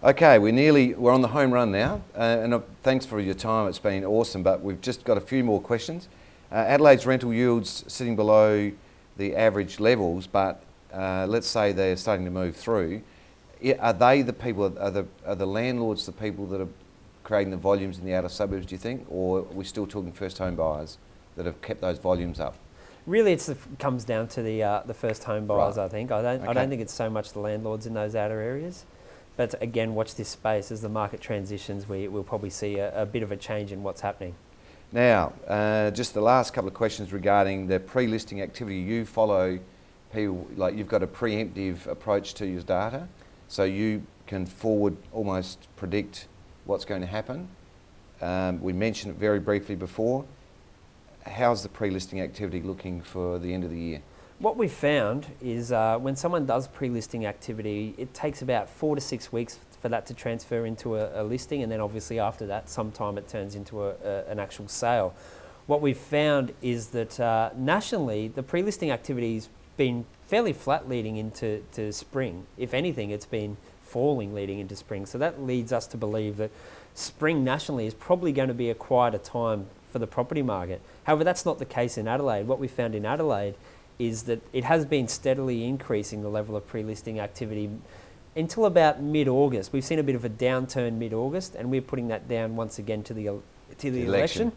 Okay, we're nearly, we're on the home run now, uh, and uh, thanks for your time, it's been awesome, but we've just got a few more questions. Uh, Adelaide's rental yields sitting below the average levels, but uh, let's say they're starting to move through. Are they the people, are the, are the landlords the people that are creating the volumes in the outer suburbs, do you think, or are we still talking first home buyers that have kept those volumes up? Really, it comes down to the, uh, the first home buyers, right. I think. I don't, okay. I don't think it's so much the landlords in those outer areas. But again, watch this space as the market transitions. We will probably see a, a, bit of a change in what's happening. Now, uh, just the last couple of questions regarding the pre-listing activity. You follow people like you've got a preemptive approach to your data, so you can forward almost predict what's going to happen. Um, we mentioned it very briefly before. How's the pre-listing activity looking for the end of the year? What we've found is uh, when someone does pre-listing activity, it takes about four to six weeks for that to transfer into a, a listing, and then obviously after that, sometime it turns into a, a, an actual sale. What we've found is that uh, nationally, the pre-listing activity's been fairly flat leading into to spring. If anything, it's been falling leading into spring. So that leads us to believe that spring nationally is probably going to be a quieter time for the property market. However, that's not the case in Adelaide. What we found in Adelaide is that it has been steadily increasing the level of pre-listing activity until about mid-August. We've seen a bit of a downturn mid-August, and we're putting that down once again to the to the, the election. election.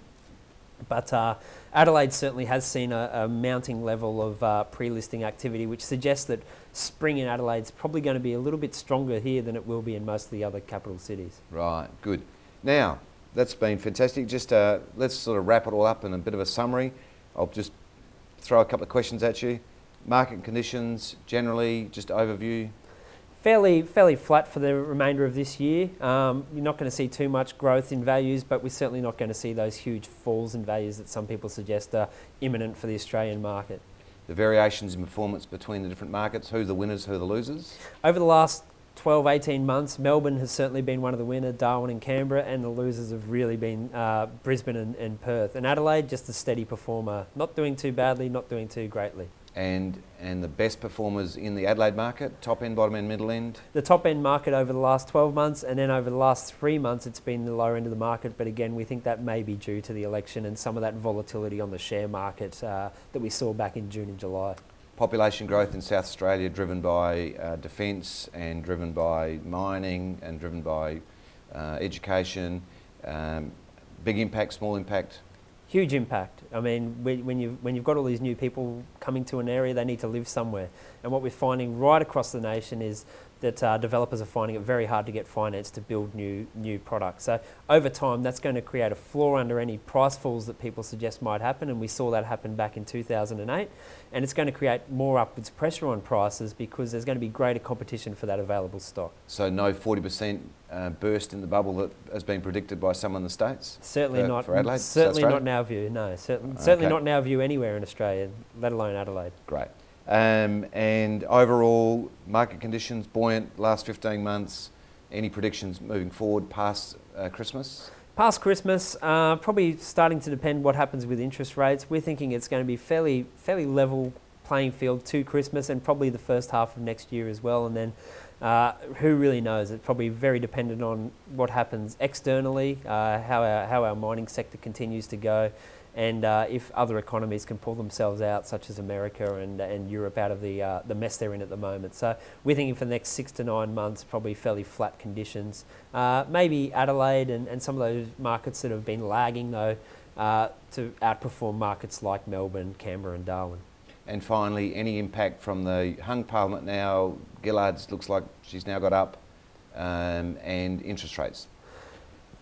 But uh, Adelaide certainly has seen a, a mounting level of uh, pre-listing activity, which suggests that spring in Adelaide is probably going to be a little bit stronger here than it will be in most of the other capital cities. Right, good. Now, that's been fantastic. Just uh, let's sort of wrap it all up in a bit of a summary. I'll just throw a couple of questions at you. Market conditions, generally, just overview. Fairly, fairly flat for the remainder of this year. Um, you're not going to see too much growth in values, but we're certainly not going to see those huge falls in values that some people suggest are imminent for the Australian market. The variations in performance between the different markets, who are the winners, who are the losers? Over the last 12, 18 months, Melbourne has certainly been one of the winners, Darwin and Canberra, and the losers have really been uh, Brisbane and, and, Perth. And Adelaide, just a steady performer, not doing too badly, not doing too greatly. And, and the best performers in the Adelaide market, top end, bottom end, middle end? The top end market over the last 12 months, and then over the last three months, it's been the lower end of the market. But again, we think that may be due to the election and some of that volatility on the share market uh, that we saw back in June and July population growth in South Australia driven by uh, defence and driven by mining and driven by uh, education. Um, big impact, small impact? Huge impact. I mean, when, you, when you've got all these new people coming to an area, they need to live somewhere. And what we're finding right across the nation is that uh, developers are finding it very hard to get finance to build new new products. So over time, that's going to create a floor under any price falls that people suggest might happen, and we saw that happen back in 2008. And it's going to create more upwards pressure on prices because there's going to be greater competition for that available stock. So no 40% uh, burst in the bubble that has been predicted by some in the states. Certainly for, not. For Adelaide, certainly not in our view. No, certainly, okay. certainly not in our view anywhere in Australia, let alone Adelaide. Great. Um, and overall, market conditions buoyant last 15 months. Any predictions moving forward past uh, Christmas? Past Christmas, uh, probably starting to depend what happens with interest rates. We're thinking it's going to be fairly fairly level playing field to Christmas and probably the first half of next year as well. And then uh, who really knows? It's probably very dependent on what happens externally, uh, how, our, how our mining sector continues to go, and uh, if other economies can pull themselves out, such as America and, and Europe, out of the, uh, the mess they're in at the moment. So we're thinking for the next six to nine months, probably fairly flat conditions. Uh, maybe Adelaide and, and some of those markets that have been lagging, though, uh, to outperform markets like Melbourne, Canberra, and Darwin. And finally, any impact from the hung parliament now? Gillard's looks like she's now got up, um, and interest rates.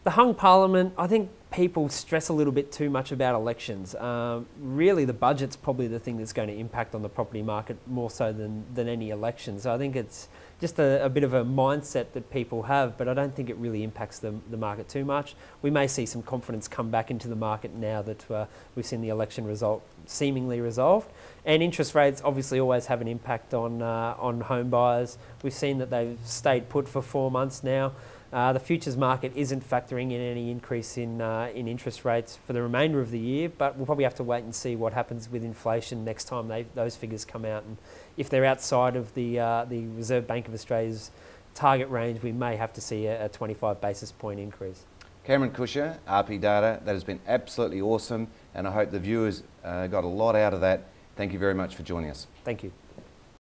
The hung parliament, I think people stress a little bit too much about elections. Um, really, the budget's probably the thing that's going to impact on the property market more so than, than any election. So I think it's just a, a, bit of a mindset that people have, but I don't think it really impacts the, the market too much. We may see some confidence come back into the market now that uh, we've seen the election result seemingly resolved. And interest rates obviously always have an impact on, uh, on home buyers. We've seen that they've stayed put for four months now. Uh, the futures market isn't factoring in any increase in, uh, in interest rates for the remainder of the year, but we'll probably have to wait and see what happens with inflation next time they, those figures come out. And if they're outside of the, uh, the Reserve Bank of Australia's target range, we may have to see a, a 25 basis point increase. Cameron Kusher, RP Data, that has been absolutely awesome, and I hope the viewers uh, got a lot out of that. Thank you very much for joining us. Thank you.